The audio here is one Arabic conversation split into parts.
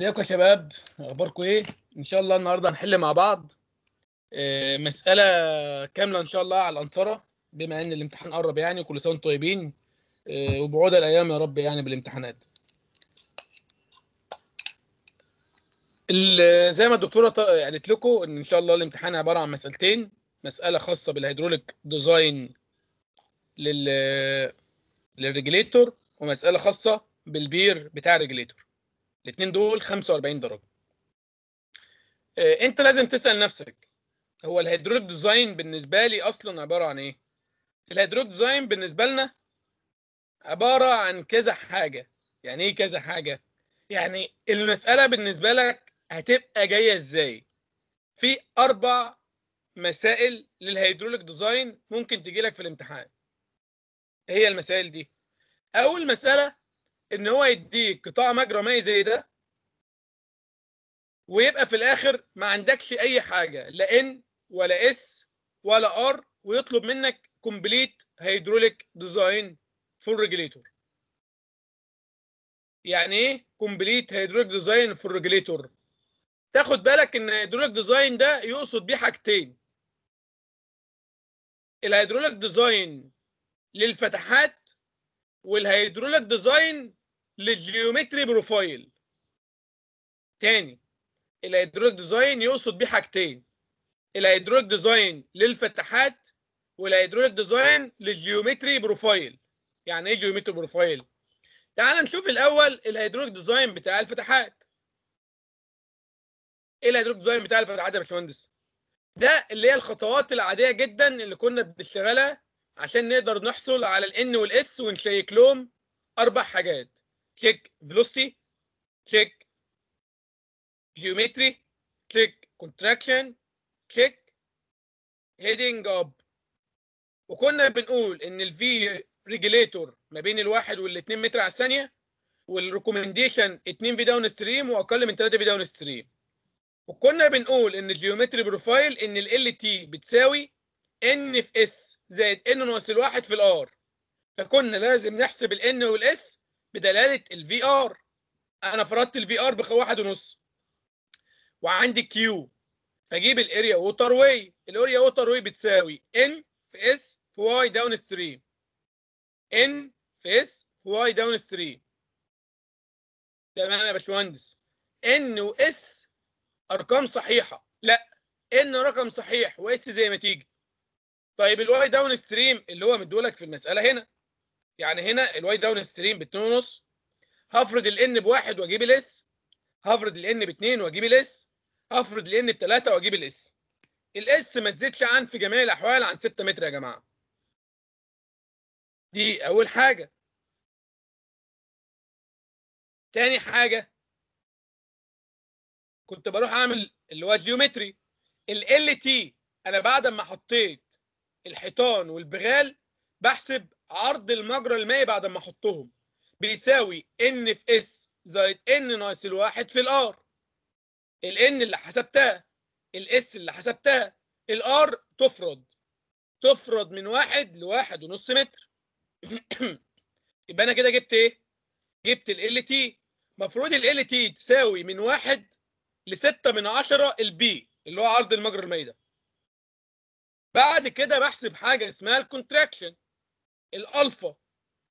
ازيكم يا شباب؟ أخباركم إيه؟ إن شاء الله النهارده هنحل مع بعض آه، مسألة كاملة إن شاء الله على الانطره بما إن الامتحان قرب يعني كل سنة وأنتم طيبين آه، وبعود الأيام يا رب يعني بالامتحانات. ال- زي ما الدكتورة قالت لكم إن إن شاء الله الامتحان عبارة عن مسألتين مسألة خاصة بالهيدروليك ديزاين لل لل regulator ومسألة خاصة بال pier بتاع ال regulator. الاثنين دول 45 درجة. آه، انت لازم تسأل نفسك هو ال hydraulic design بالنسبة لي أصلا عبارة عن إيه؟ ال hydraulic design بالنسبة لنا عبارة عن كذا حاجة. يعني إيه كذا حاجة؟ يعني المسألة بالنسبة لك هتبقى جاية إزاي؟ في أربع مسائل لل hydraulic design ممكن تجي لك في الامتحان. إيه هي المسائل دي؟ أول مسألة إن هو يديك قطاع مجرى مائي زي ده ويبقى في الآخر ما عندكش أي حاجة لا n ولا S ولا R ويطلب منك complete hydraulic design for regulator يعني إيه complete hydraulic design for regulator تاخد بالك إن ال hydraulic design ده يقصد بيه حاجتين. ال hydraulic design للفتحات وال hydraulic design لل geometry profile. تاني ال hydraulic design يقصد بيه حاجتين ال hydraulic design للفتحات وال hydraulic design لل geometry profile. يعني إيه geometry profile؟ تعال نشوف الأول ال hydraulic design بتاع الفتحات. إيه ال hydraulic design بتاع الفتحات يا باشمهندس. ده اللي هي الخطوات العادية جدا اللي كنا بنشتغلها عشان نقدر نحصل على ال n وال S ونشيك لهم أربع حاجات. check velocity check geometry check contraction check heading up وكنا بنقول إن ال V regulator ما بين الواحد والاثنين متر على الثانية وال recommendation 2 في downstream وأقل من 3 في downstream وكنا بنقول إن ال geometry profile إن L T بتساوي n في S زائد n ناقص الواحد في ال R فكنا لازم نحسب ال n وال S بدلالة ال V R أنا فرضت ال V R بواحد ونص. وعندي Q فأجيب ال area waterway ال area waterway بتساوي n في S في Y downstream n في S في Y downstream تمام يا باشمهندس. n و S أرقام صحيحة. لا n رقم صحيح و S زي ما تيجي. طيب ال Y downstream اللي هو مديهولك في المسألة هنا. يعني هنا ال Y downstream ب 2.5 هفرض ال n بواحد واجيب ال S هفرض ال n باتنين واجيب ال S هفرض ال n بتلاتة واجيب ال S ال S ما تزيدش عن في جميع الأحوال عن 6 متر يا جماعة. دي أول حاجة. تاني حاجة كنت بروح أعمل اللي هو ال geometry L T أنا بعد ما حطيت الحيطان والبغال بحسب عرض المجرى المائي بعد ما احطهم بيساوي n في S زائد n ناقص الواحد في ال R. ال n اللي حسبتها ال S اللي حسبتها ال R تفرض تفرض من واحد لواحد ونص متر. يبقى أنا كده جبت إيه؟ جبت ال T مفروض ال T تساوي من واحد لستة من عشرة ال B اللي هو عرض المجرى المائي ده. بعد كده بحسب حاجة اسمها ال contraction الألفا.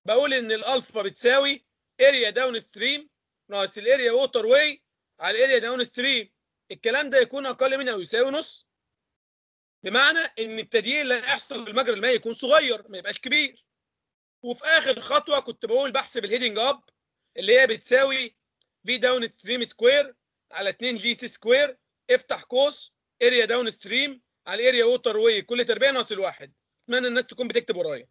بقول إن الألفا بتساوي area downstream ناقص ال area waterway على ال area downstream الكلام ده يكون أقل من أو يساوي نص. بمعنى إن التضييق اللي هيحصل في المجرى المائي يكون صغير ما يبقاش كبير. وفي آخر خطوة كنت بقول بحسب ال heading up اللي هي بتساوي V downstream square على 2 g C square افتح قوس area downstream على ال area waterway كل تربيع ناقص الواحد. أتمنى الناس تكون بتكتب ورايا.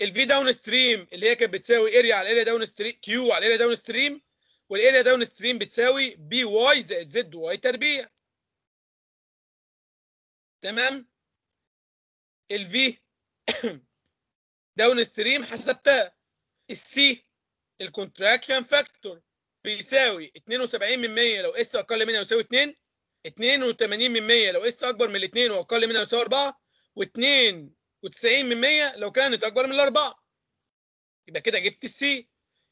ال V downstream اللي هي كانت بتساوي area على ال area downstream Q على ال area downstream وال area downstream بتساوي B Y زائد Z Y تربيع. تمام؟ ال V downstream حسبتها. ال C ال contraction factor بيساوي 72 من 100 لو S أقل منها يساوي 2 82 من 100 لو S أكبر من الاثنين وأقل منها يساوي 4 و92 من 100 لو كانت أكبر من الأربعة. يبقى كده جبت ال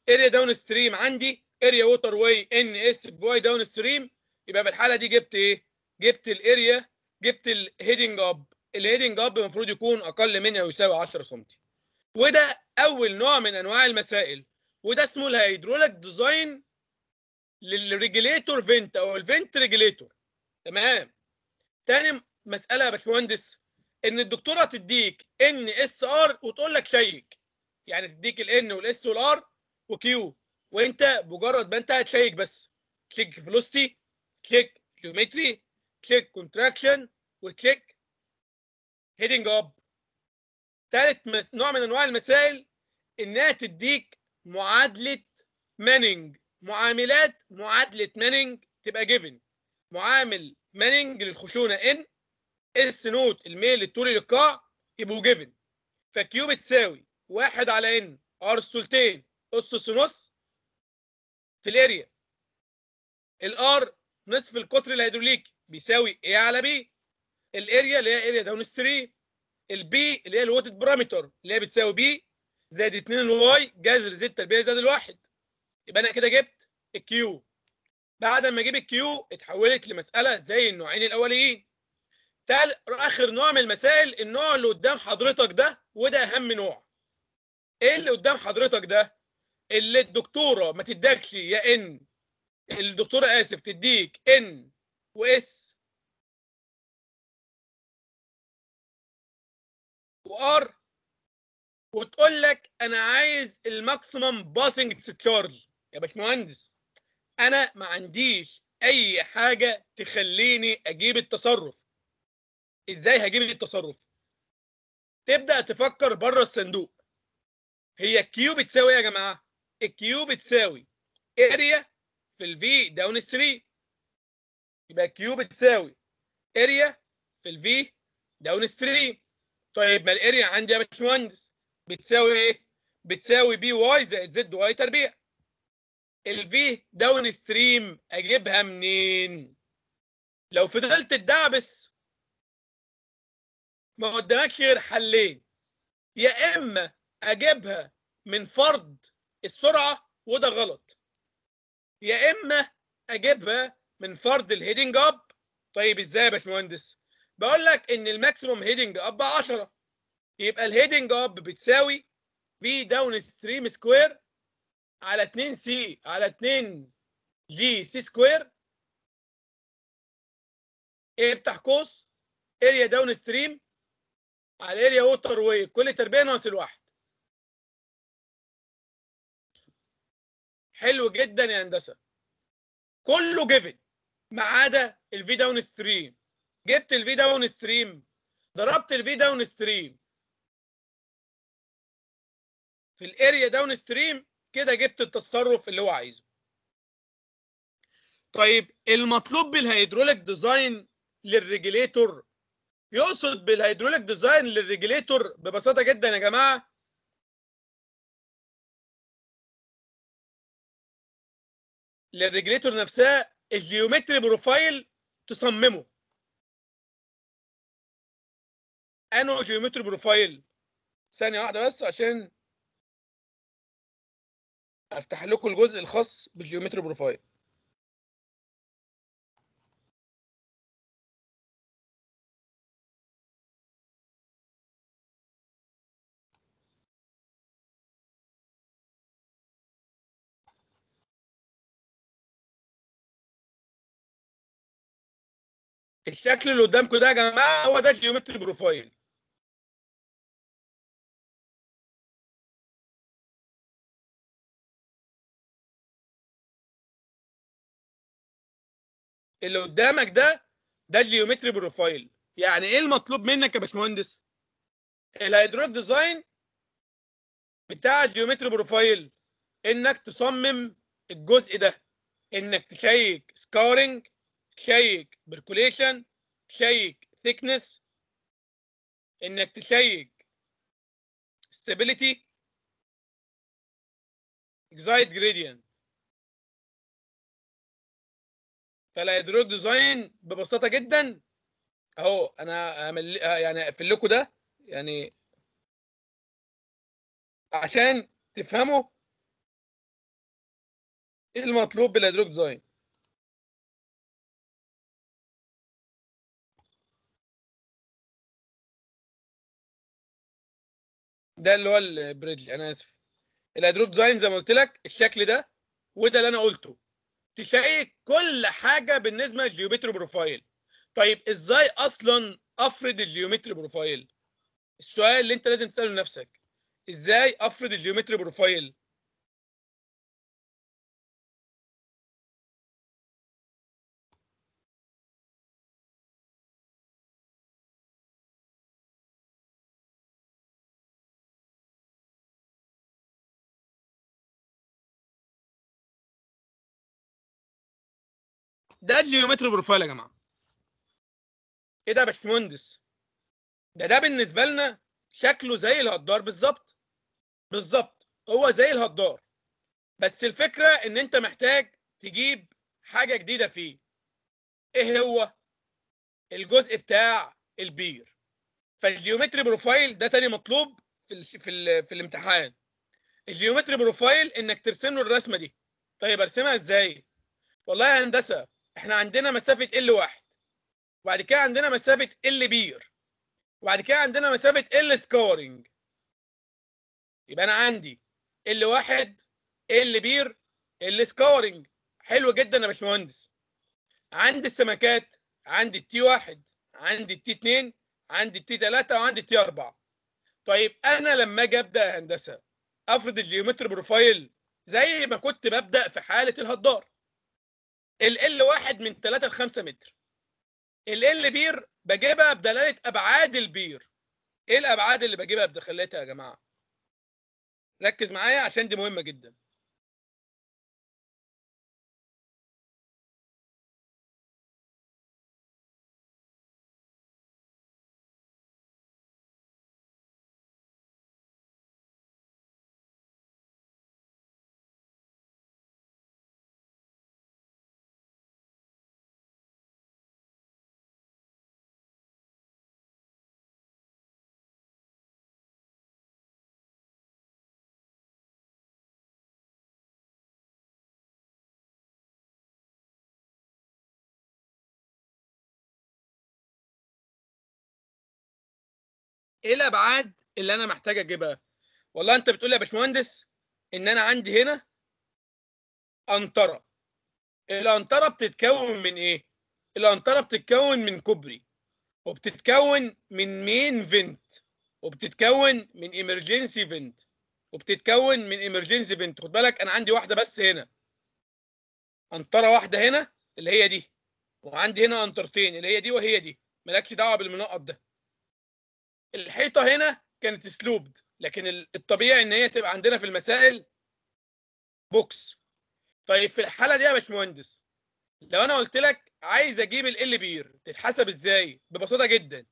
C area downstream عندي. area waterway n S في Y downstream يبقى في الحاله دي جبت إيه؟ جبت ال area جبت ال heading up ال heading up المفروض يكون أقل من أو يساوي 10 سم. وده أول نوع من أنواع المسائل. وده اسمه ال hydraulic design لل regulator vent أو ال vent regulator تمام؟ تاني مسألة يا باشمهندس. إن الدكتورة تديك n S R وتقول لك check. يعني تديك الإن والإس والآر وكيو. وإنت مجرد ما إنت هت check بس. check velocity check geometry check contraction و check heading up ثالث نوع من أنواع المسائل إنها تديك معادلة مانينج. معاملات معادلة مانينج تبقى given معامل مانينج للخشونة n S naught الميل الطولي للقاع يبقوا جيفن فكيو بتساوي واحد على n R تلتين S نص في ال area ال R نصف القطر الهيدروليكي بيساوي A على P ال area اللي هي area downstream ال P اللي هي ال wetted perimeter اللي هي بتساوي B زائد 2 ال Y جذر Z تربيع زائد الواحد. يبقى أنا كده جبت ال Q بعد ما أجيب ال Q اتحولت لمسألة زي النوعين الاوليين تال آخر نوع من المسائل النوع اللي قدام حضرتك ده وده أهم نوع. إيه اللي قدام حضرتك ده؟ اللي الدكتورة ما تدكش يا إن الدكتورة آسف تديك n و S و R وتقول لك أنا عايز ال maximum passing discharge يا باشمهندس أنا ما عنديش أي حاجة تخليني أجيب التصرف. إزاي هجيب التصرف؟ تبدأ تفكر بره الصندوق. هي ال Q بتساوي إيه يا جماعة؟ ال Q بتساوي area في ال V downstream يبقى Q بتساوي area في ال V downstream طيب ما ال area عندي يا باشمهندس بتساوي إيه؟ بتساوي B Y زائد Z Y تربيع. ال V downstream أجيبها منين؟ لو فضلت تدعبس ما قدامكش غير حلين. يا إما أجيبها من فرض السرعة وده غلط. يا إما أجيبها من فرض ال heading up طيب إزاي يا باشمهندس؟ بقول لك إن ال maximum heading up 10 يبقى ال heading up بتساوي V downstream square على 2 C على 2 g C square افتح قوس area downstream على area waterway كل تربيع ناقص الواحد. حلو جدا يا هندسة. كله given ما عدا ال V downstream جبت ال V downstream ضربت ال V downstream في ال area downstream كده جبت التصرف اللي هو عايزه. طيب المطلوب بالهيدروليك ديزاين للريجليتور يقصد بالهيدروليك ديزاين للريجليتور ببساطة جدا يا جماعة. لل regulator نفسها ال geometry profile تصممه. أنه geometry profile. ثانية واحدة بس عشان أفتح لكم الجزء الخاص بال geometry profile. الشكل اللي قدامكم ده يا جماعة هو ده ال geometry profile. اللي قدامك ده ده ال geometry profile. يعني إيه المطلوب منك يا باشمهندس؟ ال hydraulic design بتاع ال geometry profile إنك تصمم الجزء ده إنك check scouring check percolation check thickness إنك check stability exit gradient فال hydraulic design ببساطة جدا. أهو أنا أعمل يعني أقفل لكم ده. يعني عشان تفهموا إيه المطلوب بال hydraulic design ده اللي هو البريدلي أنا آسف. ال hydraulic design زي ما قلت لك الشكل ده وده اللي أنا قلته. تلاقي كل حاجة بالنسبة لل geometry profile. طيب إزاي أصلا أفرض ال geometry profile؟ السؤال اللي أنت لازم تسأله لنفسك. إزاي أفرض ال geometry profile؟ ده ال geometry profile يا جماعة. إيه ده يا باشمهندس؟ ده ده بالنسبة لنا شكله زي الهدار بالظبط. بالظبط هو زي الهدار. بس الفكرة إن أنت محتاج تجيب حاجة جديدة فيه. إيه هو؟ الجزء بتاع ال pier. فال geometry profile ده تاني مطلوب في ال في ال في الامتحان. ال geometry profile إنك ترسم له الرسمة دي. طيب أرسمها إزاي؟ والله يا هندسة إحنا عندنا مسافة L واحد. وبعد كده عندنا مسافة L pier. وبعد كده عندنا مسافة L scouring يبقى أنا عندي L واحد L pier L scouring حلو جدا يا باشمهندس. عندي السمكات عندي ال T واحد عندي ال T اتنين عندي ال T تلاتة وعندي ال T أربعة. طيب أنا لما أجي أبدأ هندسة أفرض ال geometry profile زي ما كنت ببدأ في حالة الهدار. L واحد من 3 ل 5 متر. L pier بجيبها بدلالة أبعاد ال pier. إيه الأبعاد اللي بجيبها بدخلتها يا جماعة؟ ركز معايا عشان دي مهمة جدا. إيه الأبعاد اللي أنا محتاج أجيبها؟ والله أنت بتقول لي يا باشمهندس إن أنا عندي هنا قنطره القنطره بتتكون من إيه؟ القنطره بتتكون من كوبري. وبتتكون من مين فينت؟ وبتتكون من ايمرجنسي فينت. وبتتكون من ايمرجنسي فينت. خد بالك أنا عندي واحدة بس هنا. قنطره واحدة هنا اللي هي دي. وعندي هنا قنطرتين اللي هي دي وهي دي. مالكش دعوة بالمنقط ده. الحيطة هنا كانت sloped لكن الطبيعي إن هي تبقى عندنا في المسائل box طيب في الحالة دي يا باشمهندس لو أنا قلت لك عايز أجيب L pier تتحسب إزاي؟ ببساطة جدا.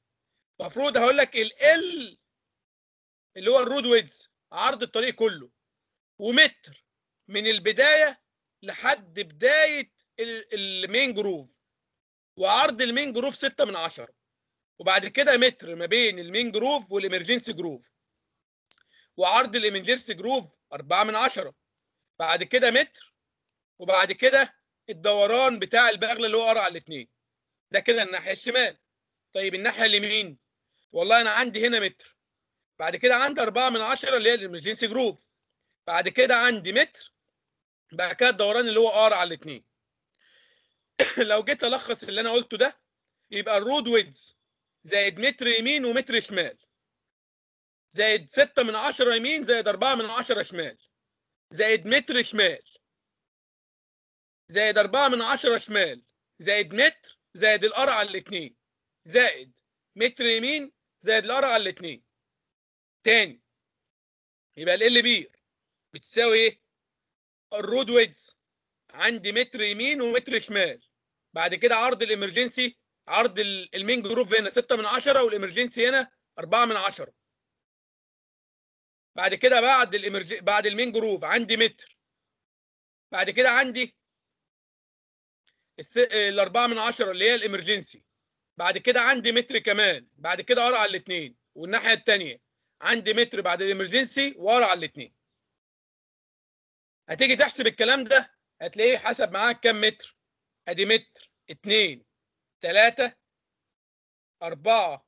المفروض هقول لك ال اللي هو ال road width عرض الطريق كله ومتر من البداية لحد بداية ال main groove وعرض ال main groove 6 من 10 وبعد كده متر ما بين ال main groove وال emergency groove. وعرض ال emergency groove 4 من 10 بعد كده متر وبعد كده الدوران بتاع البغل اللي هو R ع الاثنين ده كده الناحية الشمال. طيب الناحية اليمين؟ والله أنا عندي هنا متر. بعد كده عندي 4 من 10 اللي هي ال emergency groove. بعد كده عندي متر بعد كده الدوران اللي هو قرع الاثنين لو جيت ألخص اللي أنا قلته ده يبقى الرود ويدز. زائد متر يمين ومتر شمال. زائد 6 من 10 يمين زائد 4 من 10 شمال. زائد متر شمال. زائد 4 من 10 شمال. زائد متر زائد القرع على الاثنين زائد متر يمين زائد ال R على الاثنين تاني. يبقى L pier بتساوي إيه؟ ال road width عندي متر يمين ومتر شمال. بعد كده عرض ال emergency عرض ال main groove هنا 6 من 10 وال emergency هنا 4 من 10 بعد كده بعد ال emerg بعد ال main groove عندي متر. بعد كده عندي الس... ال 4 من 10 اللي هي ال emergency. بعد كده عندي متر كمان. بعد كده R على الاثنين والناحية الثانية عندي متر بعد ال emergency و R على الاثنين هتيجي تحسب الكلام ده هتلاقيه حسب معاك كام متر. أدي متر. اتنين. تلاتة أربعة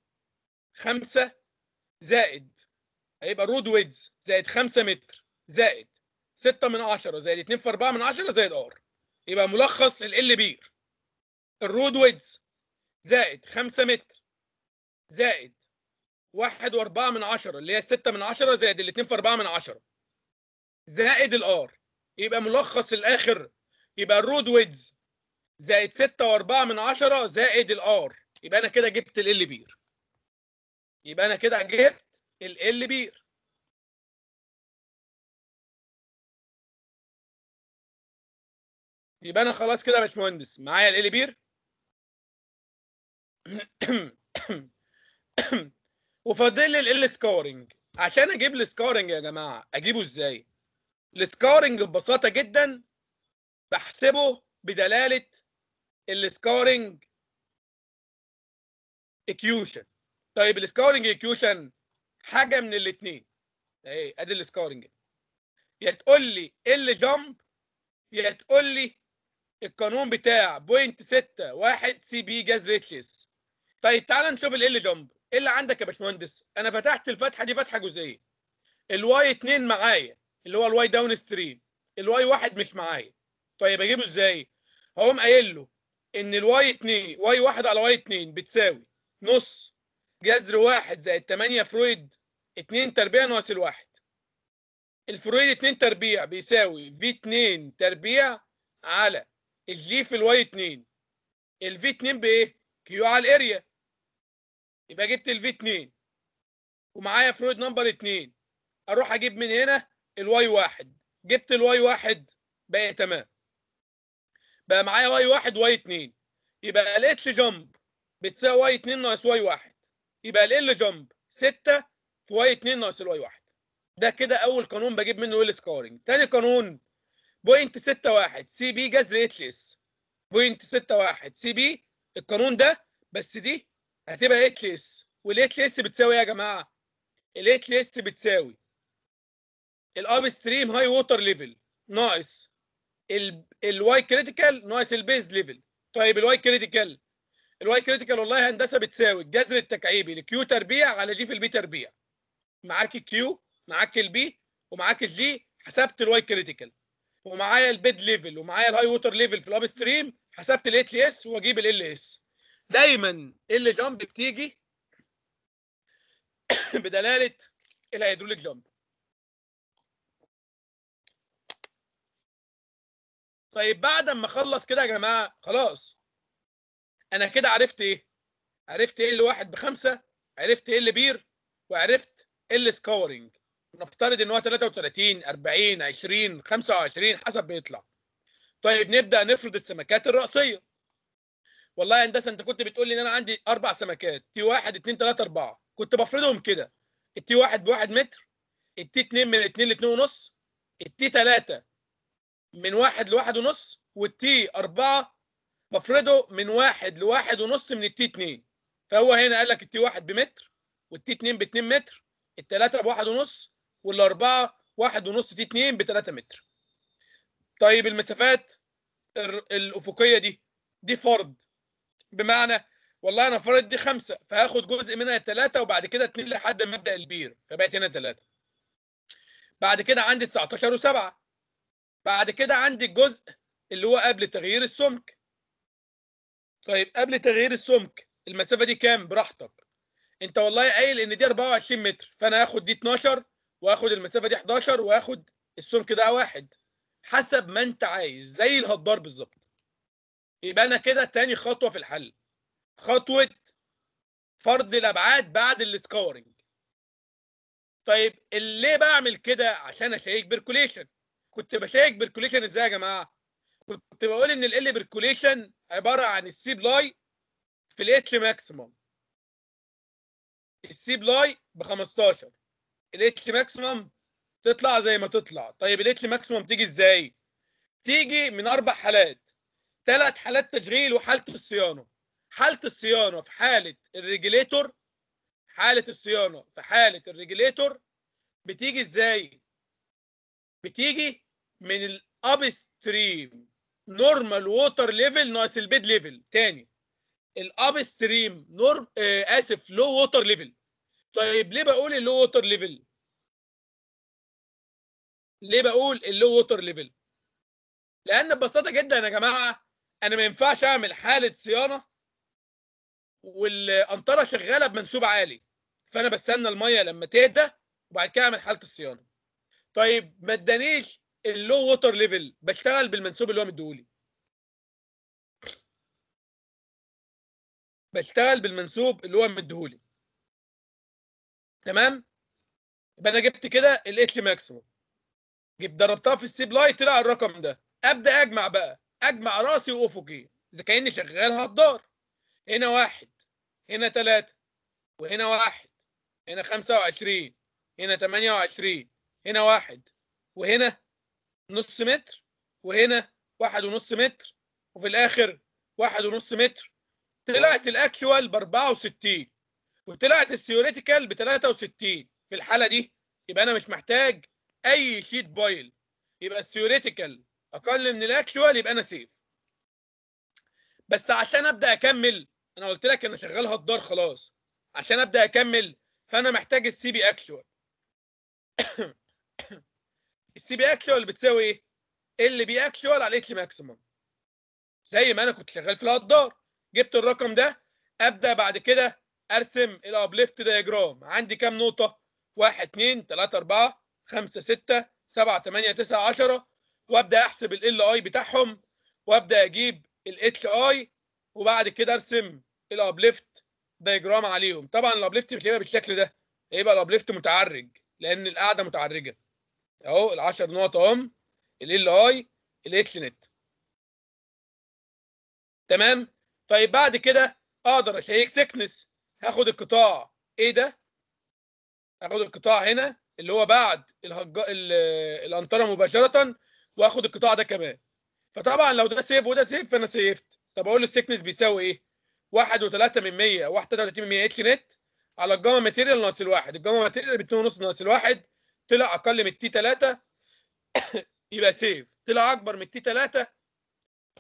خمسة زائد. هيبقى road width زائد خمسة متر زائد ستة من عشرة زائد اتنين في أربعة من عشرة زائد R يبقى ملخص لل L pier. ال road width زائد خمسة متر زائد واحد وأربعة من عشرة اللي هي ستة من عشرة زائد الاتنين في أربعة من عشرة زائد ال R يبقى ملخص الآخر يبقى ال road width زائد ستة وأربعة من عشرة زائد ال R. يبقى أنا كده جبت L pier. يبقى أنا كده جبت L pier. يبقى أنا خلاص كده يا باشمهندس معايا L pier. وفاضل لي L scouring عشان أجيب ال scouring يا جماعة أجيبه إزاي؟ ال scouring ببساطة جدا بحسبه بدلالة ال scouring equation طيب ال scouring equation حاجة من الاثنين اهي أدي ال scouring يا تقول لي L jump يا تقول لي القانون بتاع point 6 1 سي بي جاز ريتشز طيب تعال نشوف L jump إيه اللي عندك يا باشمهندس؟ أنا فتحت الفتحة دي فتحة جزئية. ال Y 2 معايا اللي هو ال Y downstream ال Y 1 مش معايا. طيب أجيبه إزاي؟ هقوم قايل له إن ال Y 2 Y 1 على Y 2 بتساوي نص جذر 1 زائد 8 Froude 2 تربيع ناقص الواحد. ال Froude 2 تربيع بيساوي V 2 تربيع على ال G في ال Y 2 ال V 2 بإيه؟ Q على ال area. يبقى جبت ال V 2 ومعايا Froude number 2 أروح أجيب من هنا ال Y 1 جبت ال Y 1 بقى تمام. بقى معايا Y 1 Y 2 يبقى ال H jump بتساوي Y 2 ناقص Y 1 يبقى L jump 6 في Y 2 ناقص ال Y 1 ده كده أول قانون بجيب منه L scouring تاني قانون point 6 1 CB جذر Hs point 6 1 CB القانون ده بس دي هتبقى اتش اس والاتش اس بتساوي إيه يا جماعة؟ ال Hs بتساوي ال upstream high water level ناقص ال Y critical ناقص ال bed level طيب ال Y critical ال Y critical والله هندسة بتساوي الجذر التكعيبي ل Q تربيع على G في ال B تربيع. معاك ال Q معاك ال B ومعاك ال G حسبت ال Y critical ومعايا ال bed level ومعايا ال high water level في ال upstream حسبت ال Hs وأجيب Ls دايما L jump بتيجي بدلالة ال hydraulic jump طيب بعد ما اخلص كده يا جماعة خلاص. أنا كده عرفت إيه؟ عرفت إيه L واحد بخمسة؟ عرفت إيه L pier؟ وعرفت إيه L scouring نفترض إن هو 33 40 20 25 حسب بيطلع. طيب نبدأ نفرض السمكات الرئيسيه والله يا هندسة أنت كنت بتقول لي إن أنا عندي أربع سمكات T 1 2 3 4 كنت بفرضهم كده. ال T 1 بواحد متر التي 2 من 2 ل 2 ونص التي 3 من واحد لواحد ونص والتي 4 بفرضه من واحد لواحد ونص من التي 2 فهو هنا قال لك التي 1 بمتر والتي 2 ب 2 متر الثلاثه بواحد ونص والأربعة واحد ونص تي 2 ب 3 متر. طيب المسافات الأفقية دي دي فرض. بمعنى والله أنا فرض دي خمسة فهاخد جزء منها ثلاثة وبعد كده اتنين لحد ما أبدأ البير فبقت هنا ثلاثة بعد كده عندي 19 و7 بعد كده عندي الجزء اللي هو قبل تغيير السمك. طيب قبل تغيير السمك المسافة دي كام؟ براحتك. انت والله قايل ان دي 24 متر فأنا هاخد دي 12 واخد المسافة دي 11 واخد السمك ده واحد. حسب ما انت عايز زي الهدار بالظبط. يبقى أنا كده تاني خطوة في الحل. خطوة فرض الأبعاد بعد السكورنج. طيب ليه بعمل كده عشان أشيك percolation؟ كنت بشيك percolation إزاي يا جماعة؟ كنت بقول إن ال percolation عبارة عن ال C Bligh في ال H maximum ال C Bligh ب 15 ال H maximum تطلع زي ما تطلع. طيب ال H maximum تيجي إزاي؟ تيجي من أربع حالات. ثلاث حالات تشغيل وحالة الصيانة. حالة الصيانة في حالة ال regulator حالة الصيانة في حالة ال regulator بتيجي إزاي؟ بتيجي من upstream normal water level ناقص ال bed level تاني. ال upstream norm آه آسف low water level طيب ليه بقول ال low water level ليه بقول ال low water level لأن ببساطة جدا يا جماعة أنا ما ينفعش أعمل حالة صيانة والقنطره شغالة بمنسوب عالي. فأنا بستنى المية لما تهدى وبعد كده أعمل حالة الصيانة. طيب ما ادانيش ال low water level بشتغل بالمنسوب اللي هو مديهولي. بشتغل بالمنسوب اللي هو مديهولي. تمام؟ يبقى أنا جبت كده ال H maximum جبت ضربتها في ال C Bligh طلع الرقم ده. أبدأ أجمع بقى. أجمع رأسي وافقي إذا كأني شغال هدار. هنا واحد هنا ثلاثة وهنا واحد هنا خمسة وعشرين هنا تمانية وعشرين هنا واحد وهنا نص متر وهنا واحد ونص متر وفي الآخر واحد ونص متر. طلعت ال actual ب 64 وطلعت ال theoretical ب 63 في الحالة دي يبقى أنا مش محتاج أي sheet pile يبقى ال theoretical أقل من ال actual يبقى أنا safe بس عشان أبدأ أكمل أنا قلت لك أنا شغال هدار خلاص. عشان أبدأ أكمل فأنا محتاج ال CB actual ال CB actual بتساوي إيه؟ LB actual على H maximum زي ما أنا كنت شغال في الهدار جبت الرقم ده أبدأ بعد كده أرسم ال uplift diagram عندي كام نقطة؟ 1 2 3 4 5 6 7 8 9 10 وأبدأ أحسب Li بتاعهم. وأبدأ أجيب الاتش اي وبعد كده أرسم ال uplift diagram عليهم. طبعا ال uplift هيبقى بالشكل ده. هيبقى ال uplift متعرج. لأن القاعده متعرجة. أهو ال 10 نقط أهم Li ال H net تمام؟ طيب بعد كده أقدر أشيك thickness هاخد القطاع إيه ده؟ هاخد القطاع هنا اللي هو بعد الهج... ال- الأنطرة مباشرة واخد القطاع ده كمان. فطبعا لو ده safe وده safe فأنا safe طب أقول له ال thickness بيساوي إيه؟ 1 و3 من 100 1 33 من 100 H net على ال gamma material ناقص الواحد. ال gamma material ب 2.5 ناقص الواحد طلع أقل من ال T 3 يبقى safe طلع أكبر من ال T 3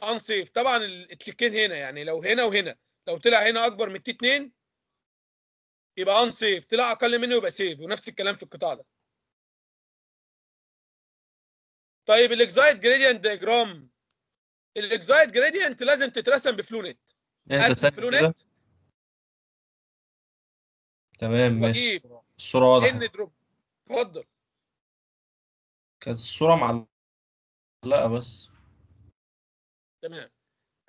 unsafe طبعا التليكين هنا يعني لو هنا وهنا. لو طلع هنا أكبر من ال T 2 يبقى unsafe طلع أقل منه يبقى safe ونفس الكلام في القطاع ده. طيب ال exit gradient diagram ال exit gradient لازم تترسم ب flow net. انت تمام ماشي. واجيب الصورة واضحة. N drop اتفضل. كانت الصورة معلقة بس. تمام.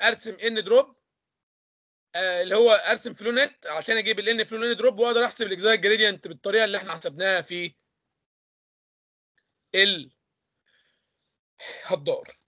أرسم N drop آه اللي هو أرسم flow net عشان أجيب ال N flow N drop وأقدر أحسب ال exit gradient بالطريقة اللي إحنا حسبناها في الهدار